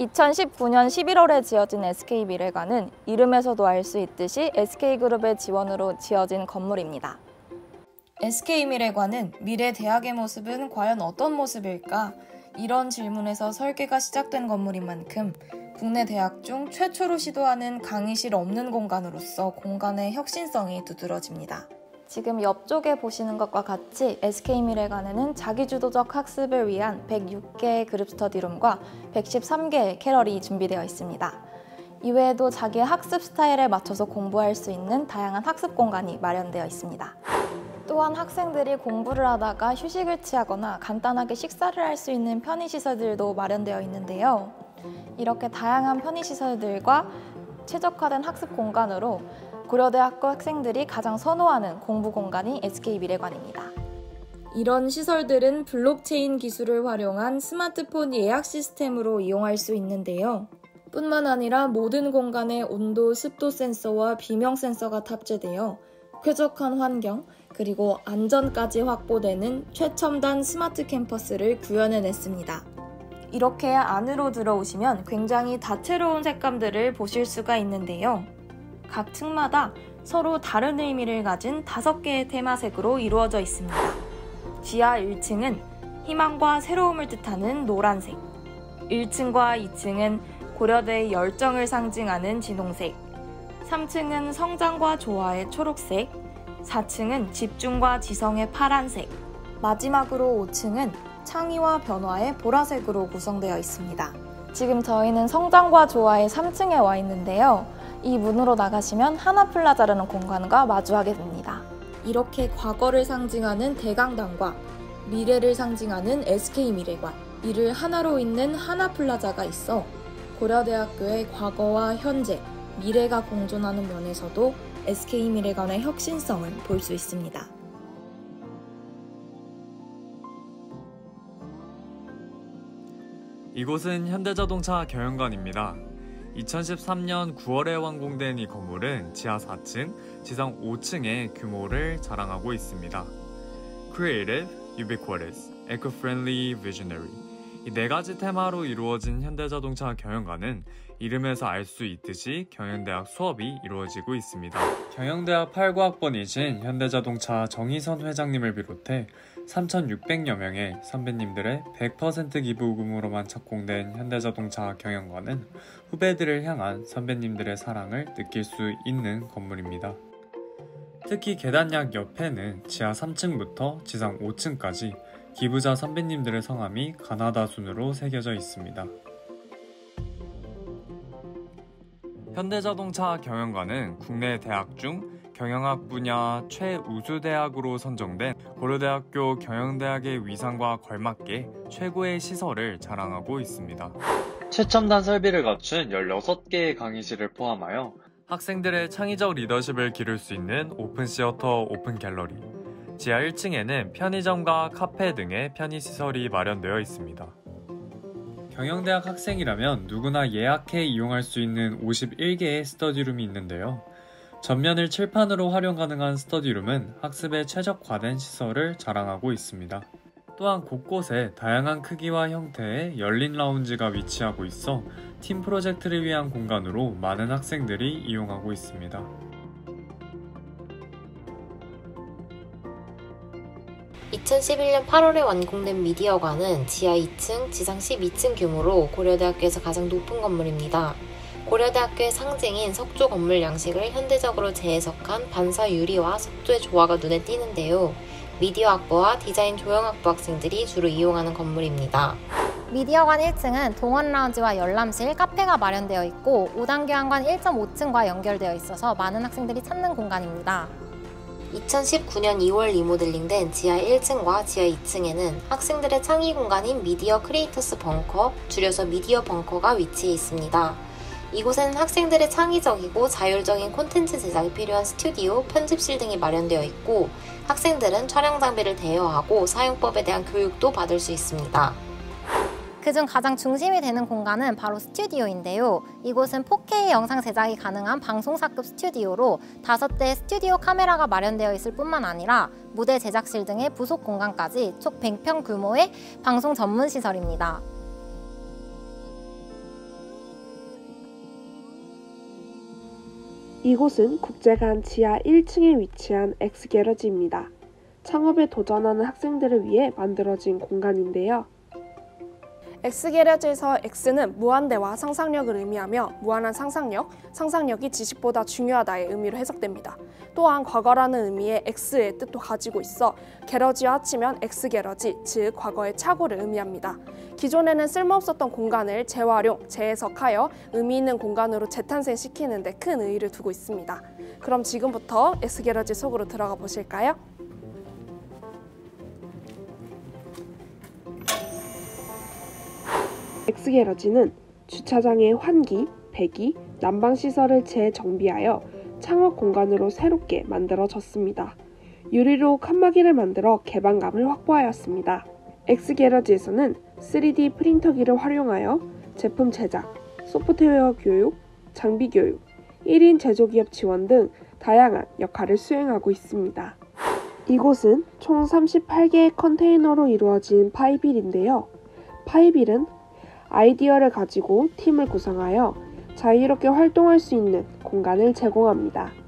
2019년 11월에 지어진 SK 미래관은 이름에서도 알 수 있듯이 SK그룹의 지원으로 지어진 건물입니다. SK 미래관은 미래 대학의 모습은 과연 어떤 모습일까? 이런 질문에서 설계가 시작된 건물인 만큼 국내 대학 중 최초로 시도하는 강의실 없는 공간으로서 공간의 혁신성이 두드러집니다. 지금 옆쪽에 보시는 것과 같이 SK미래관에는 자기주도적 학습을 위한 106개의 그룹 스터디룸과 113개의 캐럴이 준비되어 있습니다. 이외에도 자기의 학습 스타일에 맞춰서 공부할 수 있는 다양한 학습 공간이 마련되어 있습니다. 또한 학생들이 공부를 하다가 휴식을 취하거나 간단하게 식사를 할 수 있는 편의시설들도 마련되어 있는데요. 이렇게 다양한 편의시설들과 최적화된 학습 공간으로 고려대학교 학생들이 가장 선호하는 공부 공간이 SK 미래관입니다. 이런 시설들은 블록체인 기술을 활용한 스마트폰 예약 시스템으로 이용할 수 있는데요. 뿐만 아니라 모든 공간에 온도, 습도 센서와 비명 센서가 탑재되어 쾌적한 환경, 그리고 안전까지 확보되는 최첨단 스마트 캠퍼스를 구현해냈습니다. 이렇게 안으로 들어오시면 굉장히 다채로운 색감들을 보실 수가 있는데요. 각 층마다 서로 다른 의미를 가진 다섯 개의 테마색으로 이루어져 있습니다. 지하 1층은 희망과 새로움을 뜻하는 노란색, 1층과 2층은 고려대의 열정을 상징하는 진홍색, 3층은 성장과 조화의 초록색, 4층은 집중과 지성의 파란색, 마지막으로 5층은 창의와 변화의 보라색으로 구성되어 있습니다. 지금 저희는 성장과 조화의 3층에 와 있는데요. 이 문으로 나가시면 하나플라자라는 공간과 마주하게 됩니다. 이렇게 과거를 상징하는 대강당과 미래를 상징하는 SK 미래관, 이를 하나로 잇는 하나플라자가 있어 고려대학교의 과거와 현재, 미래가 공존하는 면에서도 SK 미래관의 혁신성을 볼 수 있습니다. 이곳은 현대자동차 경영관입니다. 2013년 9월에 완공된 이 건물은 지하 4층, 지상 5층의 규모를 자랑하고 있습니다. Creative, Ubiquitous, Eco-Friendly, Visionary 이네 가지 테마로 이루어진 현대자동차 경영관은 이름에서 알 수 있듯이 경영대학 수업이 이루어지고 있습니다. 경영대학 8구 학번이신 현대자동차 정희선 회장님을 비롯해 3,600여 명의 선배님들의 100% 기부금으로만 착공된 현대자동차 경영관은 후배들을 향한 선배님들의 사랑을 느낄 수 있는 건물입니다. 특히 계단약 옆에는 지하 3층부터 지상 5층까지 기부자 선배님들의 성함이 가나다 순으로 새겨져 있습니다. 현대자동차 경영관은 국내 대학 중 경영학 분야 최우수 대학으로 선정된 고려대학교 경영대학의 위상과 걸맞게 최고의 시설을 자랑하고 있습니다. 최첨단 설비를 갖춘 16개의 강의실을 포함하여 학생들의 창의적 리더십을 기를 수 있는 open theater open gallery, 지하 1층에는 편의점과 카페 등의 편의시설이 마련되어 있습니다. 경영대학 학생이라면 누구나 예약해 이용할 수 있는 51개의 스터디룸이 있는데요. 전면을 칠판으로 활용 가능한 스터디룸은 학습에 최적화된 시설을 자랑하고 있습니다. 또한 곳곳에 다양한 크기와 형태의 열린 라운지가 위치하고 있어 팀 프로젝트를 위한 공간으로 많은 학생들이 이용하고 있습니다. 2011년 8월에 완공된 미디어관은 지하 2층, 지상 12층 규모로 고려대학교에서 가장 높은 건물입니다. 고려대학교의 상징인 석조 건물 양식을 현대적으로 재해석한 반사 유리와 석조의 조화가 눈에 띄는데요. 미디어 학부와 디자인 조형 학부 학생들이 주로 이용하는 건물입니다. 미디어관 1층은 동원 라운지와 열람실, 카페가 마련되어 있고 우당교양관 1.5층과 연결되어 있어서 많은 학생들이 찾는 공간입니다. 2019년 2월 리모델링된 지하 1층과 지하 2층에는 학생들의 창의 공간인 미디어 Creators 벙커, 줄여서 미디어 벙커가 위치해 있습니다. 이곳에는 학생들의 창의적이고 자율적인 콘텐츠 제작이 필요한 스튜디오, 편집실 등이 마련되어 있고 학생들은 촬영 장비를 대여하고 사용법에 대한 교육도 받을 수 있습니다. 그중 가장 중심이 되는 공간은 바로 스튜디오인데요. 이곳은 4K 영상 제작이 가능한 방송사급 스튜디오로 다섯 대의 스튜디오 카메라가 마련되어 있을 뿐만 아니라 무대 제작실 등의 부속 공간까지 총 100평 규모의 방송 전문 시설입니다. 이곳은 국제관 지하 1층에 위치한 엑스게러지입니다. 창업에 도전하는 학생들을 위해 만들어진 공간인데요. X게러지에서 X는 무한대와 상상력을 의미하며 무한한 상상력, 상상력이 지식보다 중요하다의 의미로 해석됩니다. 또한 과거라는 의미의 X의 뜻도 가지고 있어 게러지와 합치면 X게러지, 즉 과거의 착오를 의미합니다. 기존에는 쓸모없었던 공간을 재활용, 재해석하여 의미 있는 공간으로 재탄생시키는 데 큰 의의를 두고 있습니다. 그럼 지금부터 X게러지 속으로 들어가 보실까요? 엑스게러지는 주차장의 환기, 배기, 난방 시설을 재정비하여 창업 공간으로 새롭게 만들어졌습니다. 유리로 칸막이를 만들어 개방감을 확보하였습니다. 엑스게러지에서는 3D 프린터기를 활용하여 제품 제작, 소프트웨어 교육, 장비 교육, 1인 제조기업 지원 등 다양한 역할을 수행하고 있습니다. 이곳은 총 38개의 컨테이너로 이루어진 파이빌인데요. 파이빌은 아이디어를 가지고 팀을 구성하여 자유롭게 활동할 수 있는 공간을 제공합니다.